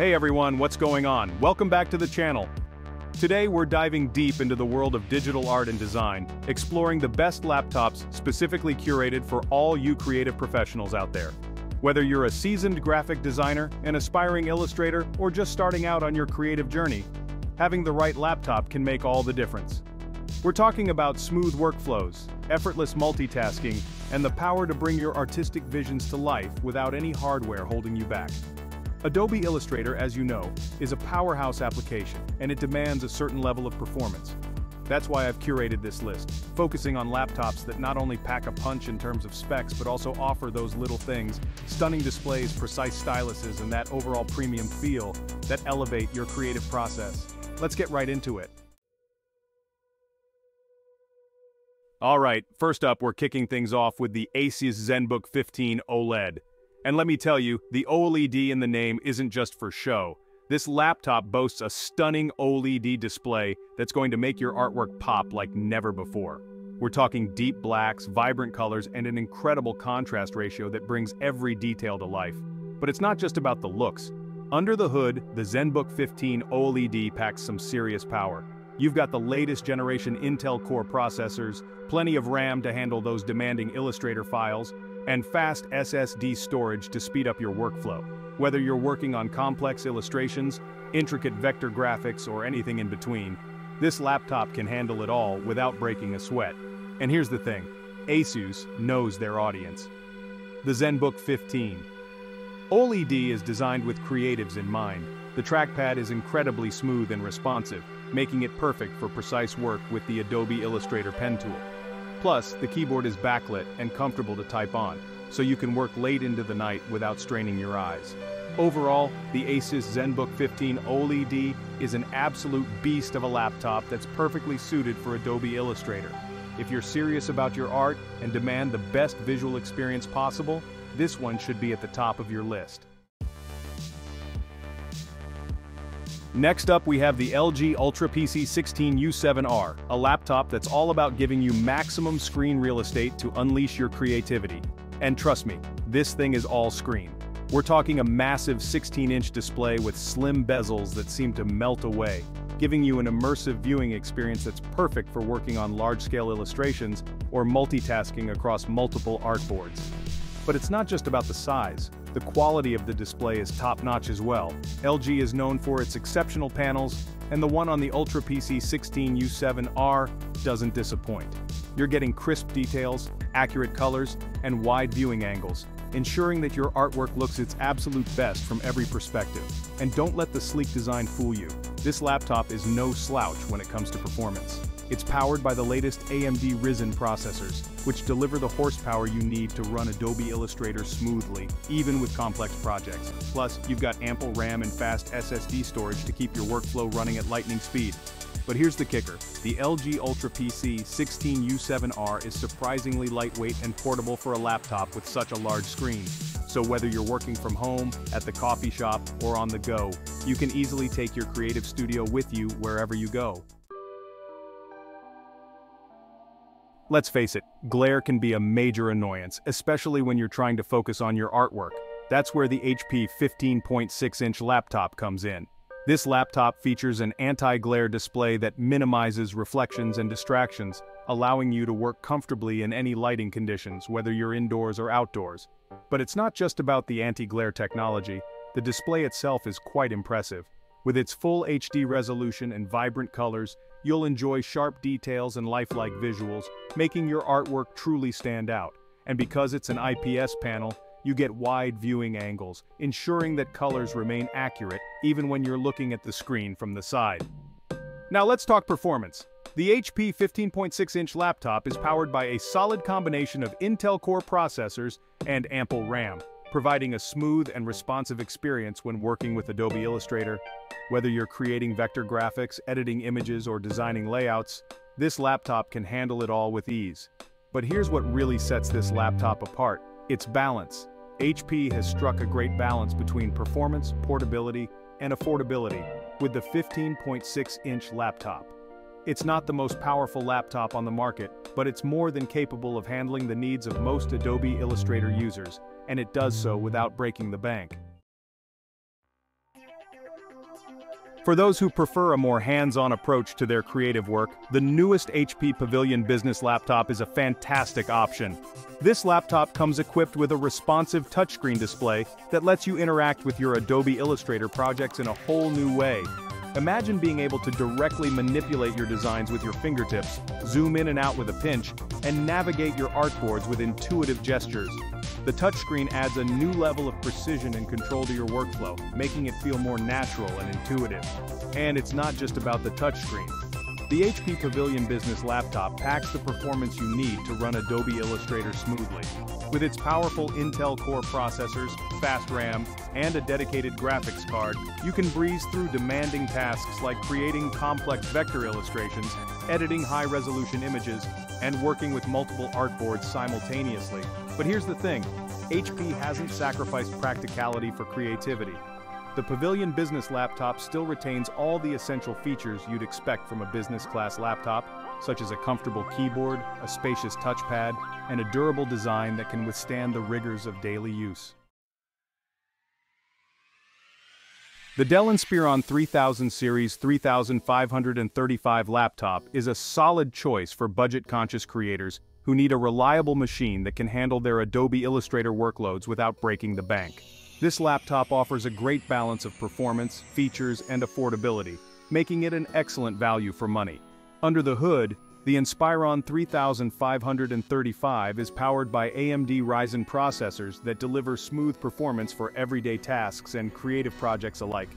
Hey everyone, what's going on? Welcome back to the channel. Today we're diving deep into the world of digital art and design, exploring the best laptops specifically curated for all you creative professionals out there. Whether you're a seasoned graphic designer, an aspiring illustrator, or just starting out on your creative journey, having the right laptop can make all the difference. We're talking about smooth workflows, effortless multitasking, and the power to bring your artistic visions to life without any hardware holding you back. Adobe Illustrator, as you know, is a powerhouse application, and it demands a certain level of performance. That's why I've curated this list, focusing on laptops that not only pack a punch in terms of specs but also offer those little things, stunning displays, precise styluses, and that overall premium feel that elevate your creative process. Let's get right into it. Alright, first up we're kicking things off with the Asus ZenBook 15 OLED. And let me tell you, the OLED in the name isn't just for show. This laptop boasts a stunning OLED display that's going to make your artwork pop like never before. We're talking deep blacks, vibrant colors, and an incredible contrast ratio that brings every detail to life. But it's not just about the looks. Under the hood, the ZenBook 15 OLED packs some serious power. You've got the latest generation Intel Core processors, plenty of RAM to handle those demanding Illustrator files, and fast SSD storage to speed up your workflow. Whether you're working on complex illustrations, intricate vector graphics, or anything in between, this laptop can handle it all without breaking a sweat. And here's the thing, ASUS knows their audience. The ZenBook 15. OLED is designed with creatives in mind. The trackpad is incredibly smooth and responsive, making it perfect for precise work with the Adobe Illustrator pen tool. Plus, the keyboard is backlit and comfortable to type on, so you can work late into the night without straining your eyes. Overall, the Asus ZenBook 15 OLED is an absolute beast of a laptop that's perfectly suited for Adobe Illustrator. If you're serious about your art and demand the best visual experience possible, this one should be at the top of your list. Next up we have the LG Ultra PC 16U7R, a laptop that's all about giving you maximum screen real estate to unleash your creativity. And trust me, this thing is all screen. We're talking a massive 16-inch display with slim bezels that seem to melt away, giving you an immersive viewing experience that's perfect for working on large-scale illustrations or multitasking across multiple artboards. But it's not just about the size. The quality of the display is top-notch as well. LG is known for its exceptional panels, and the one on the Ultra PC 16U7R doesn't disappoint. You're getting crisp details, accurate colors, and wide viewing angles, ensuring that your artwork looks its absolute best from every perspective. And don't let the sleek design fool you. This laptop is no slouch when it comes to performance. It's powered by the latest AMD Ryzen processors, which deliver the horsepower you need to run Adobe Illustrator smoothly, even with complex projects. Plus, you've got ample RAM and fast SSD storage to keep your workflow running at lightning speed. But here's the kicker, the LG Ultra PC 16U7R is surprisingly lightweight and portable for a laptop with such a large screen. So whether you're working from home, at the coffee shop, or on the go, you can easily take your creative studio with you wherever you go. Let's face it, glare can be a major annoyance, especially when you're trying to focus on your artwork. That's where the HP 15.6-inch laptop comes in. This laptop features an anti-glare display that minimizes reflections and distractions, allowing you to work comfortably in any lighting conditions, whether you're indoors or outdoors. But it's not just about the anti-glare technology, the display itself is quite impressive. With its full HD resolution and vibrant colors, you'll enjoy sharp details and lifelike visuals, making your artwork truly stand out. And because it's an IPS panel, you get wide viewing angles, ensuring that colors remain accurate even when you're looking at the screen from the side. Now let's talk performance. The HP 15.6-inch laptop is powered by a solid combination of Intel Core processors and ample RAM, providing a smooth and responsive experience when working with Adobe Illustrator. Whether you're creating vector graphics, editing images, or designing layouts, this laptop can handle it all with ease. But here's what really sets this laptop apart, its balance. HP has struck a great balance between performance, portability, and affordability with the 15.6-inch laptop. It's not the most powerful laptop on the market, but it's more than capable of handling the needs of most Adobe Illustrator users, and it does so without breaking the bank. For those who prefer a more hands-on approach to their creative work, the newest HP Pavilion Business Laptop is a fantastic option. This laptop comes equipped with a responsive touchscreen display that lets you interact with your Adobe Illustrator projects in a whole new way. Imagine being able to directly manipulate your designs with your fingertips, zoom in and out with a pinch, and navigate your artboards with intuitive gestures. The touchscreen adds a new level of precision and control to your workflow, making it feel more natural and intuitive. And it's not just about the touchscreen. The HP Pavilion Business Laptop packs the performance you need to run Adobe Illustrator smoothly. With its powerful Intel Core processors, fast RAM, and a dedicated graphics card, you can breeze through demanding tasks like creating complex vector illustrations, editing high-resolution images, and working with multiple artboards simultaneously. But here's the thing, HP hasn't sacrificed practicality for creativity. The Pavilion Business Laptop still retains all the essential features you'd expect from a business-class laptop, such as a comfortable keyboard, a spacious touchpad, and a durable design that can withstand the rigors of daily use. The Dell Inspiron 3000 Series 3535 laptop is a solid choice for budget-conscious creators who need a reliable machine that can handle their Adobe Illustrator workloads without breaking the bank. This laptop offers a great balance of performance, features, and affordability, making it an excellent value for money. Under the hood, the Inspiron 3535 is powered by AMD Ryzen processors that deliver smooth performance for everyday tasks and creative projects alike.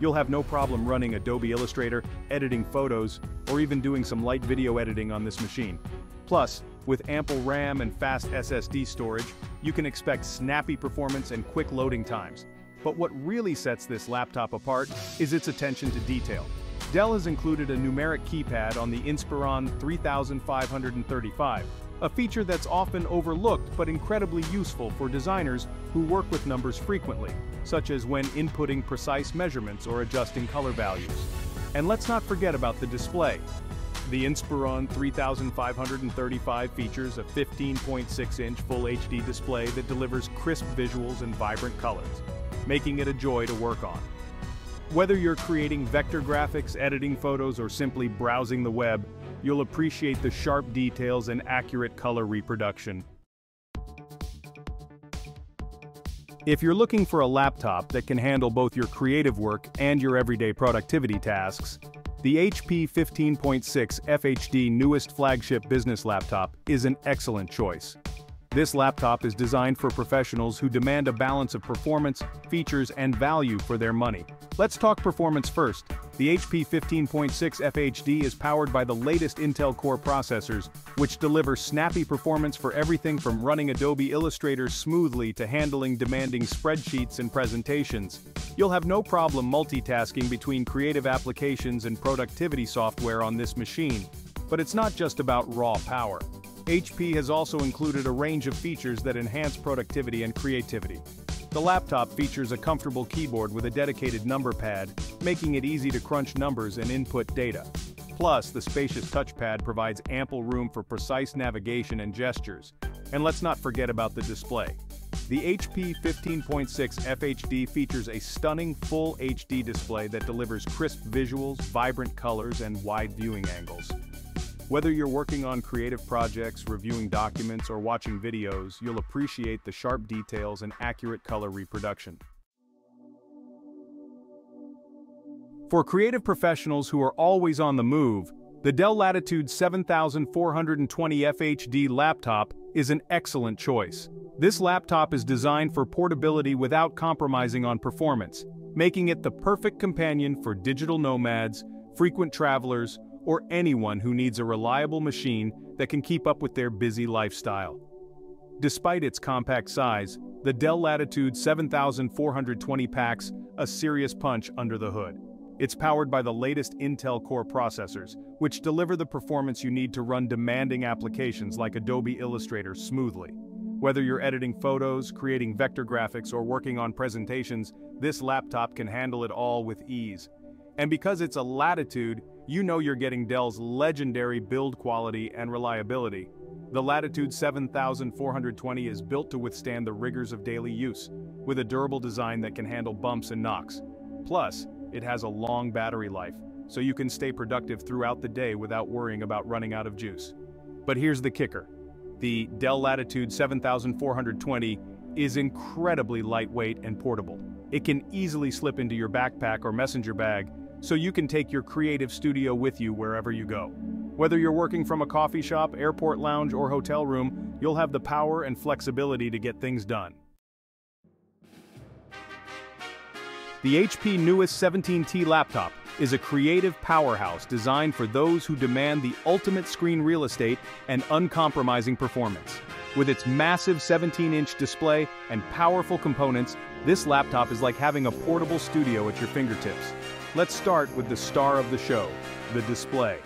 You'll have no problem running Adobe Illustrator, editing photos, or even doing some light video editing on this machine. Plus, with ample RAM and fast SSD storage, you can expect snappy performance and quick loading times. But what really sets this laptop apart is its attention to detail. Dell has included a numeric keypad on the Inspiron 3535, a feature that's often overlooked but incredibly useful for designers who work with numbers frequently, such as when inputting precise measurements or adjusting color values. And let's not forget about the display. The Inspiron 3535 features a 15.6-inch Full HD display that delivers crisp visuals and vibrant colors, making it a joy to work on. Whether you're creating vector graphics, editing photos, or simply browsing the web, you'll appreciate the sharp details and accurate color reproduction. If you're looking for a laptop that can handle both your creative work and your everyday productivity tasks, the HP 15.6 FHD newest flagship business laptop is an excellent choice. This laptop is designed for professionals who demand a balance of performance, features, and value for their money. Let's talk performance first. The HP 15.6 FHD is powered by the latest Intel Core processors, which deliver snappy performance for everything from running Adobe Illustrator smoothly to handling demanding spreadsheets and presentations. You'll have no problem multitasking between creative applications and productivity software on this machine. But it's not just about raw power. HP has also included a range of features that enhance productivity and creativity. The laptop features a comfortable keyboard with a dedicated number pad, making it easy to crunch numbers and input data. Plus, the spacious touchpad provides ample room for precise navigation and gestures. And let's not forget about the display. The HP 15.6 FHD features a stunning full HD display that delivers crisp visuals, vibrant colors, and wide viewing angles. Whether you're working on creative projects, reviewing documents, or watching videos, you'll appreciate the sharp details and accurate color reproduction. For creative professionals who are always on the move, the Dell Latitude 7420 FHD laptop is an excellent choice. This laptop is designed for portability without compromising on performance, making it the perfect companion for digital nomads, frequent travelers, or anyone who needs a reliable machine that can keep up with their busy lifestyle. Despite its compact size, the Dell Latitude 7420 packs a serious punch under the hood. It's powered by the latest Intel Core processors, which deliver the performance you need to run demanding applications like Adobe Illustrator smoothly. Whether you're editing photos, creating vector graphics, or working on presentations, this laptop can handle it all with ease. And because it's a Latitude, you know you're getting Dell's legendary build quality and reliability. The Latitude 7420 is built to withstand the rigors of daily use, with a durable design that can handle bumps and knocks. Plus, it has a long battery life, so you can stay productive throughout the day without worrying about running out of juice. But here's the kicker. The Dell Latitude 7420 is incredibly lightweight and portable. It can easily slip into your backpack or messenger bag, so you can take your creative studio with you wherever you go. Whether you're working from a coffee shop, airport lounge, or hotel room, you'll have the power and flexibility to get things done. The HP newest 17T laptop is a creative powerhouse designed for those who demand the ultimate screen real estate and uncompromising performance. With its massive 17-inch display and powerful components, this laptop is like having a portable studio at your fingertips. Let's start with the star of the show, the display.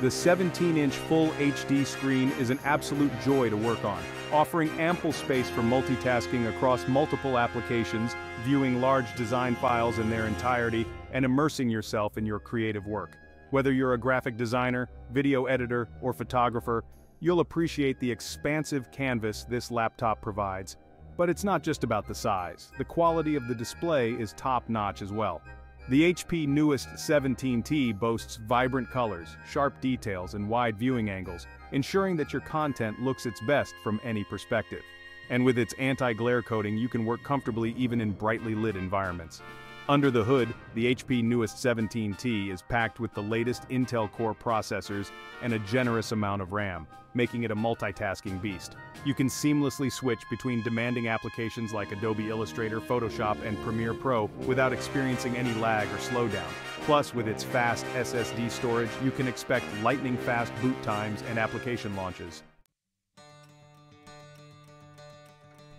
The 17-inch Full HD screen is an absolute joy to work on, offering ample space for multitasking across multiple applications, viewing large design files in their entirety, and immersing yourself in your creative work. Whether you're a graphic designer, video editor, or photographer, you'll appreciate the expansive canvas this laptop provides. But it's not just about the size, the quality of the display is top-notch as well. The HP newest 17T boasts vibrant colors, sharp details, and wide viewing angles, ensuring that your content looks its best from any perspective. And with its anti-glare coating you can work comfortably even in brightly lit environments. Under the hood, the HP newest 17T is packed with the latest Intel Core processors and a generous amount of RAM, making it a multitasking beast. You can seamlessly switch between demanding applications like Adobe Illustrator, Photoshop, and Premiere Pro without experiencing any lag or slowdown. Plus, with its fast SSD storage, you can expect lightning-fast boot times and application launches.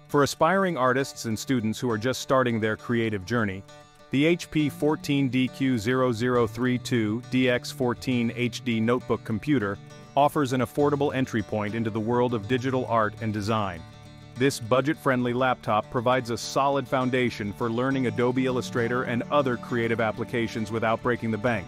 For aspiring artists and students who are just starting their creative journey, the HP 14DQ0032 DX14 HD notebook computer offers an affordable entry point into the world of digital art and design. This budget-friendly laptop provides a solid foundation for learning Adobe Illustrator and other creative applications without breaking the bank.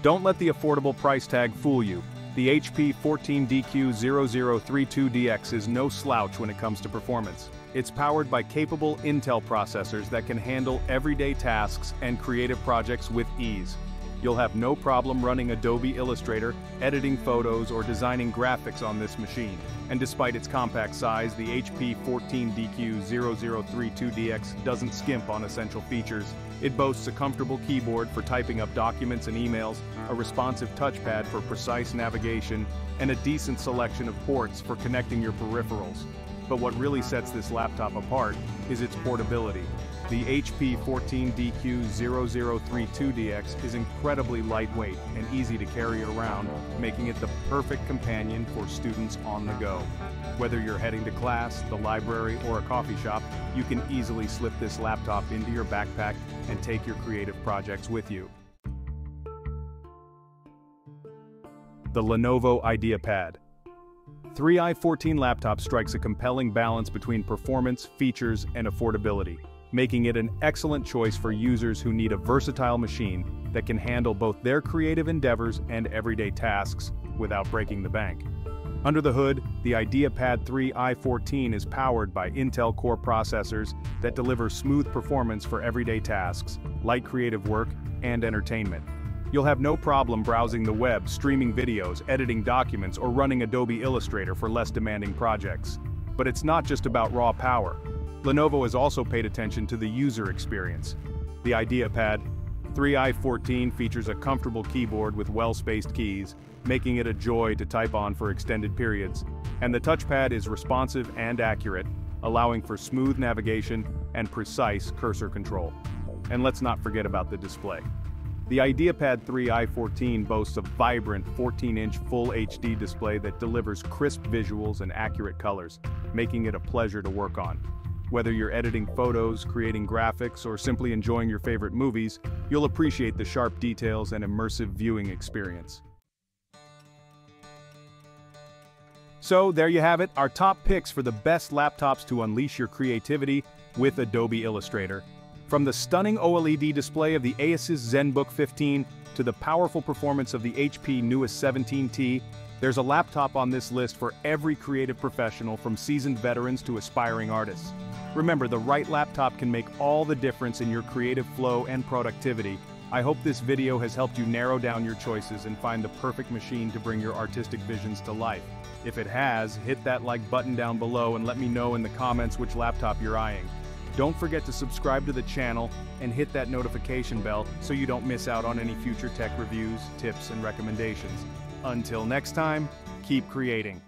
Don't let the affordable price tag fool you. The HP 14DQ0032DX is no slouch when it comes to performance. It's powered by capable Intel processors that can handle everyday tasks and creative projects with ease. You'll have no problem running Adobe Illustrator, editing photos, or designing graphics on this machine. And despite its compact size, the HP 14DQ0032DX doesn't skimp on essential features. It boasts a comfortable keyboard for typing up documents and emails, a responsive touchpad for precise navigation, and a decent selection of ports for connecting your peripherals. But what really sets this laptop apart is its portability. The HP 14DQ0032DX is incredibly lightweight and easy to carry around, making it the perfect companion for students on the go. Whether you're heading to class, the library, or a coffee shop, you can easily slip this laptop into your backpack and take your creative projects with you. The Lenovo IdeaPad 3i14 laptop strikes a compelling balance between performance, features, and affordability, making it an excellent choice for users who need a versatile machine that can handle both their creative endeavors and everyday tasks without breaking the bank. Under the hood, the IdeaPad 3 i14 is powered by Intel Core processors that deliver smooth performance for everyday tasks, light creative work, and entertainment. You'll have no problem browsing the web, streaming videos, editing documents, or running Adobe Illustrator for less demanding projects. But it's not just about raw power. Lenovo has also paid attention to the user experience. The IdeaPad 3i14 features a comfortable keyboard with well-spaced keys, making it a joy to type on for extended periods. And the touchpad is responsive and accurate, allowing for smooth navigation and precise cursor control. And let's not forget about the display. The IdeaPad 3 i14 boasts a vibrant 14-inch Full HD display that delivers crisp visuals and accurate colors, making it a pleasure to work on. Whether you're editing photos, creating graphics, or simply enjoying your favorite movies, you'll appreciate the sharp details and immersive viewing experience. So there you have it, our top picks for the best laptops to unleash your creativity with Adobe Illustrator. From the stunning OLED display of the Asus ZenBook 15 to the powerful performance of the HP newest 17T, there's a laptop on this list for every creative professional from seasoned veterans to aspiring artists. Remember, the right laptop can make all the difference in your creative flow and productivity. I hope this video has helped you narrow down your choices and find the perfect machine to bring your artistic visions to life. If it has, hit that like button down below and let me know in the comments which laptop you're eyeing. Don't forget to subscribe to the channel and hit that notification bell so you don't miss out on any future tech reviews, tips, and recommendations. Until next time, keep creating.